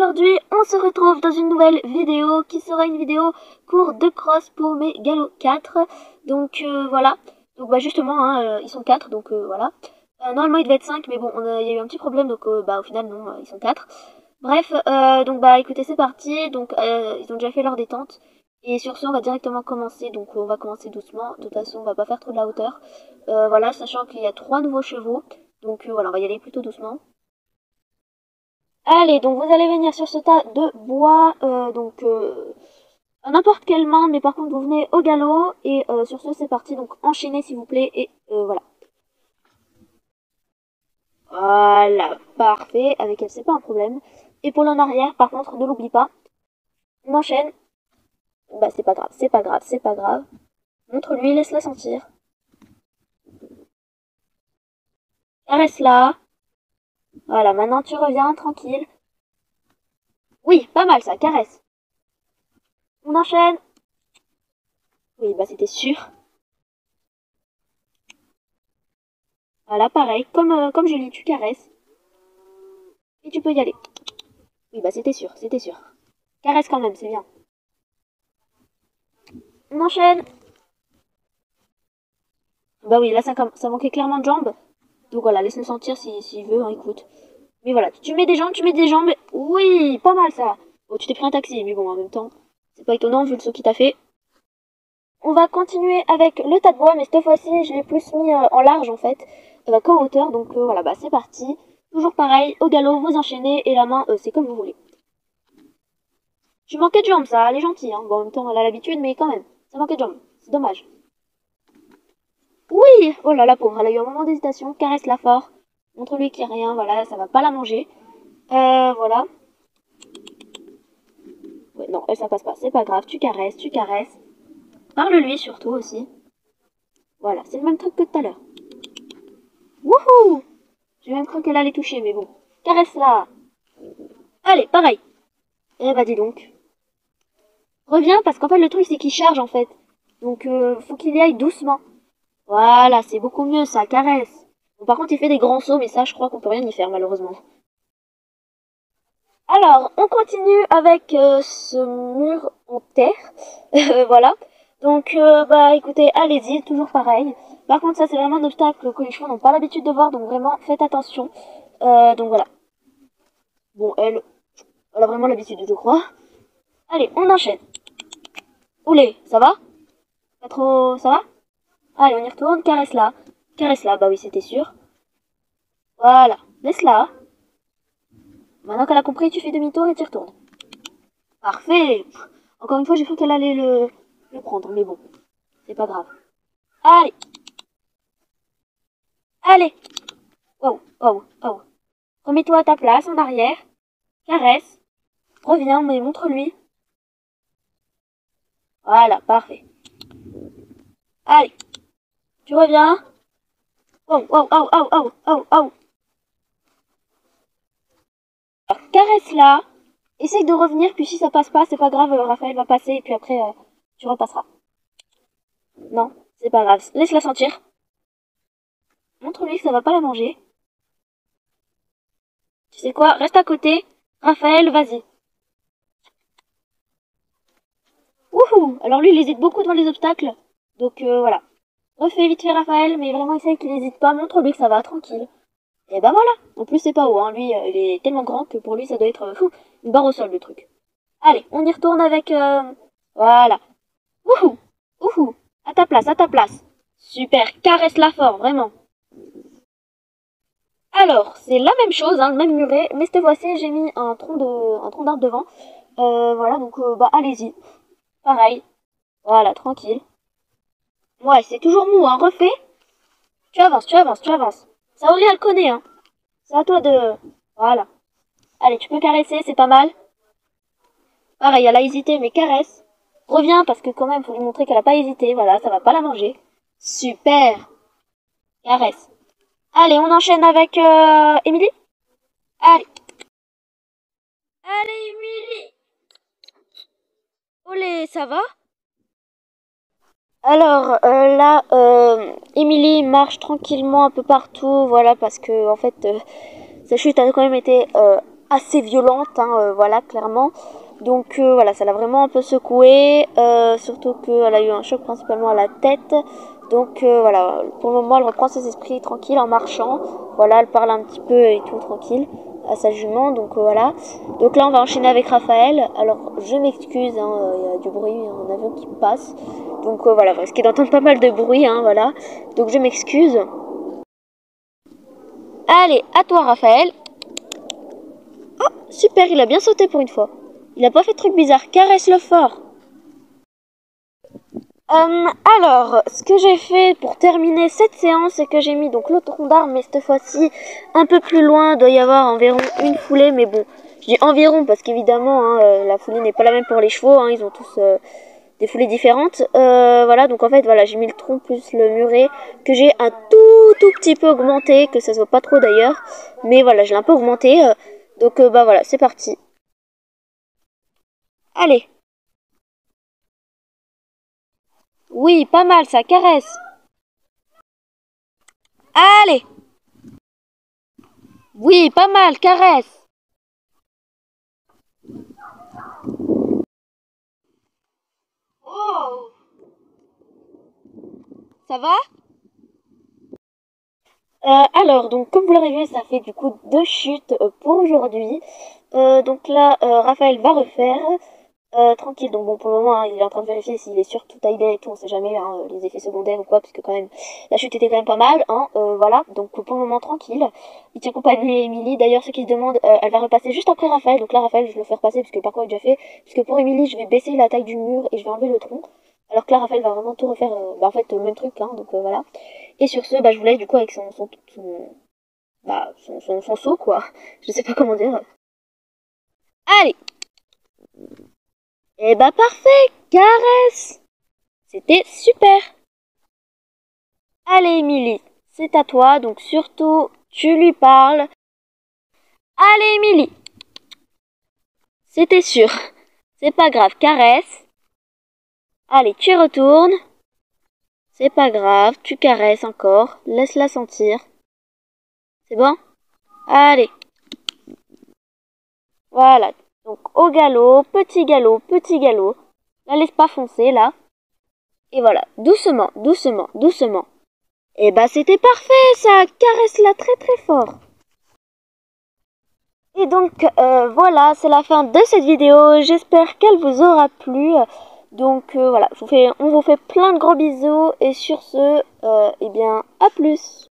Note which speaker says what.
Speaker 1: aujourd'hui on se retrouve dans une nouvelle vidéo qui sera une vidéo cours de cross pour mes galops 4. Donc euh, voilà, donc bah justement hein, euh, ils sont 4 donc euh, voilà. normalement il devait être 5 mais bon il y a eu un petit problème donc bah au final non ils sont 4. Bref, donc bah écoutez c'est parti, donc ils ont déjà fait leur détente. Et sur ce on va directement commencer, donc on va commencer doucement, de toute façon on va pas faire trop de la hauteur. voilà, sachant qu'il y a trois nouveaux chevaux, donc voilà on va y aller plutôt doucement. Allez, donc vous allez venir sur ce tas de bois, euh, donc euh, à n'importe quelle main, mais par contre vous venez au galop, et euh, sur ce c'est parti, donc enchaînez s'il vous plaît, et voilà. Voilà, parfait, avec elle c'est pas un problème. Et pour l'en arrière, par contre, ne l'oublie pas, on enchaîne. Bah c'est pas grave, c'est pas grave, c'est pas grave. Montre-lui, laisse-la sentir. Caresse-la. Voilà, maintenant tu reviens tranquille. Oui, pas mal ça, caresse. On enchaîne. Oui, bah c'était sûr. Voilà, pareil, comme, euh, comme Julie, tu caresses. Et tu peux y aller. Oui, bah c'était sûr, c'était sûr. Caresse quand même, c'est bien. On enchaîne. Bah oui, là ça, ça manquait clairement de jambes. Donc voilà, laisse-le sentir s'il si, veut, hein, écoute. Mais voilà, tu mets des jambes, tu mets des jambes. Oui, pas mal ça. Bon, tu t'es pris un taxi, mais bon, en même temps, c'est pas étonnant vu le saut qu'il t'a fait. On va continuer avec le tas de bois, mais cette fois-ci, je l'ai plus mis euh, en large en fait, euh, qu'en hauteur. Donc euh, voilà, bah c'est parti. Toujours pareil, au galop, vous enchaînez, et la main, c'est comme vous voulez. Tu manquais de jambes, ça, elle est gentille. Hein. Bon, en même temps, elle a l'habitude, mais quand même, ça manquait de jambes. C'est dommage. Oui Oh là là, pauvre, elle a eu un moment d'hésitation. Caresse-la fort. Montre-lui qu'il n'y a rien, voilà, ça va pas la manger. Euh, voilà. Ouais, non, elle, ça passe pas. C'est pas grave, tu caresses, tu caresses. Parle-lui surtout aussi. Voilà, c'est le même truc que tout à l'heure. Wouhou J'ai même cru qu'elle allait toucher, mais bon. Caresse-la Allez, pareil. Eh bah dis donc. Reviens, parce qu'en fait, le truc, c'est qu'il charge, en fait. Donc, euh, faut qu'il y aille doucement. Voilà, c'est beaucoup mieux, ça caresse. Par contre, il fait des grands sauts, mais ça, je crois qu'on peut rien y faire, malheureusement. Alors, on continue avec euh, ce mur en terre. voilà. Donc, euh, bah écoutez, allez-y, toujours pareil. Par contre, ça, c'est vraiment un obstacle que les chevaux n'ont pas l'habitude de voir, donc vraiment, faites attention. Euh, donc voilà. Bon, elle, elle a vraiment l'habitude, je crois. Allez, on enchaîne. Oulé, ça va? Pas trop... ça va? Allez, on y retourne. Caresse-la. Caresse-la. Bah oui, c'était sûr. Voilà. Laisse-la. Maintenant qu'elle a compris, tu fais demi-tour et tu retournes. Parfait. Encore une fois, j'ai cru qu'elle allait le, le prendre, mais bon. C'est pas grave. Allez. Allez. Wow, wow, wow. Remets-toi à ta place, en arrière. Caresse. Reviens, mais montre-lui. Voilà, parfait. Allez. Tu reviens? Oh, oh, oh, oh, oh, oh, oh. Caresse-la. Essaye de revenir, puis si ça passe pas, c'est pas grave, euh, Raphaël va passer, et puis après, euh, tu repasseras. Non, c'est pas grave. Laisse-la sentir. Montre-lui que ça va pas la manger. Tu sais quoi? Reste à côté. Raphaël, vas-y. Wouhou Alors lui, il hésite beaucoup devant les obstacles. Donc euh, voilà. Refais vite fait Raphaël, mais vraiment essaye qu'il n'hésite pas, montre-lui que ça va, tranquille. Et bah voilà. En plus c'est pas haut, hein. lui euh, il est tellement grand que pour lui ça doit être euh, fou, une barre au sol le truc. Allez, on y retourne avec... Euh... Voilà. Wouhou Wouhou À ta place, à ta place. Super, caresse-la fort, vraiment. Alors, c'est la même chose, hein, le même muret, mais cette fois-ci j'ai mis un tronc de, un tronc d'arbre devant. Euh, voilà, donc bah allez-y. Pareil. Voilà, tranquille. Ouais, c'est toujours mou, hein. Refais. Tu avances, tu avances, tu avances. Ça aurait le connaît, hein. C'est à toi de... Voilà. Allez, tu peux caresser, c'est pas mal. Pareil, elle a hésité, mais caresse. Reviens, parce que quand même, faut lui montrer qu'elle a pas hésité. Voilà, ça va pas la manger. Super. Caresse. Allez, on enchaîne avec euh, Émilie. Allez. Allez, Émilie. Olé, ça va? Alors euh, là, euh, Emily marche tranquillement un peu partout, voilà, parce que en fait, euh, sa chute a quand même été assez violente, hein, voilà, clairement. Donc voilà, ça l'a vraiment un peu secoué, surtout qu'elle a eu un choc principalement à la tête. Donc voilà, pour le moment, elle reprend ses esprits tranquille en marchant. Voilà, elle parle un petit peu et tout tranquille à sa jument, donc voilà. Donc là, on va enchaîner avec Raphaël. Alors, je m'excuse, hein, il y a du bruit, un avion qui passe. Donc voilà, parce qu'il d'entendre pas mal de bruit, hein, voilà. Donc je m'excuse. Allez, à toi Raphaël. Oh, super, il a bien sauté pour une fois. Il a pas fait de truc bizarre. Caresse-le fort. Euh, alors, ce que j'ai fait pour terminer cette séance, c'est que j'ai mis donc le tronc d'arbre, mais cette fois-ci un peu plus loin. Doit y avoir environ une foulée, mais bon, je dis environ parce qu'évidemment, hein, euh, la foulée n'est pas la même pour les chevaux. Hein, ils ont tous euh, des foulées différentes. voilà, donc en fait, voilà, j'ai mis le tronc plus le muret que j'ai un tout tout petit peu augmenté, que ça se voit pas trop d'ailleurs, mais voilà, je l'ai un peu augmenté. donc bah voilà, c'est parti. Allez. Oui, pas mal, ça caresse. Allez. Oui, pas mal, caresse. Oh. Ça va? Euh, alors, donc comme vous l'aurez vu, ça fait du coup deux chutes euh, pour aujourd'hui. Euh, donc là, Raphaël va refaire. Euh, tranquille, donc bon pour le moment hein, il est en train de vérifier s'il est sûr tout aille bien et tout, on sait jamais hein, les effets secondaires ou quoi, parce que quand même la chute était quand même pas mal, hein, euh, voilà, donc pour le moment tranquille. Il tient compagnie Émilie, d'ailleurs ceux qui se demandent, euh, elle va repasser juste après Raphaël, donc là Raphaël je vais le faire passer parce que par contre il a déjà fait, parce que pour Émilie je vais baisser la taille du mur et je vais enlever le tronc, alors que là Raphaël va vraiment tout refaire, bah en fait le même truc, hein, donc voilà. Et sur ce, bah je vous laisse du coup avec son, son, son bah son, son, son saut quoi, je sais pas comment dire. Allez eh bah parfait, caresse C'était super Allez Émilie, c'est à toi, donc surtout tu lui parles. Allez Émilie C'était sûr. C'est pas grave, caresse. Allez, tu retournes. C'est pas grave, tu caresses encore. Laisse-la sentir. C'est bon? Allez. Voilà, donc au galop, petit galop, petit galop. La laisse pas foncer là. Et voilà, doucement, doucement, doucement. Et bah c'était parfait, ça caresse-la très très fort. Et donc euh, voilà, c'est la fin de cette vidéo. J'espère qu'elle vous aura plu. Donc euh, voilà, on vous fait plein de gros bisous. Et sur ce, euh, eh bien, à plus.